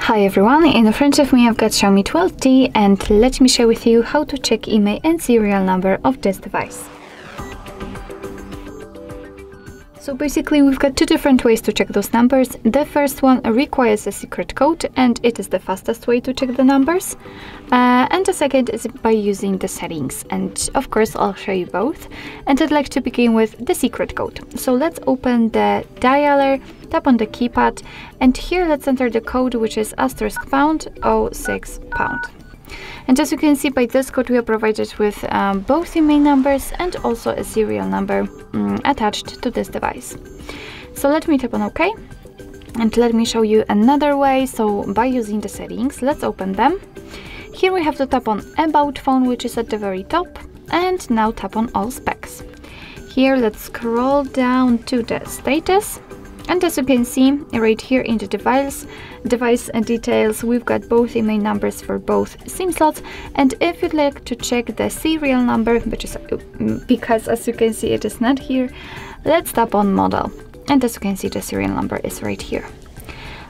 Hi everyone, in front of me I've got Xiaomi 12T and let me share with you how to check IMEI and serial number of this device. So basically we've got two different ways to check those numbers. The first one requires a secret code and it is the fastest way to check the numbers. Uh, and the second is by using the settings and of course I'll show you both. And I'd like to begin with the secret code. So let's open the dialer, tap on the keypad and here let's enter the code which is asterisk pound 06 pound. And as you can see by this code we are provided with um, both the main numbers and also a serial number um, attached to this device. So let me tap on OK and let me show you another way. So by using the settings, let's open them. Here we have to tap on about phone which is at the very top and now tap on all specs. Here let's scroll down to the status and as you can see right here in the device device details we've got both IMEI numbers for both SIM slots and if you'd like to check the serial number which is because as you can see it is not here let's tap on model and as you can see the serial number is right here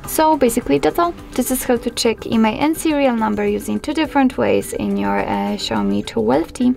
so basically that's all. This is how to check IMEI and serial number using two different ways in your uh, Xiaomi 12T.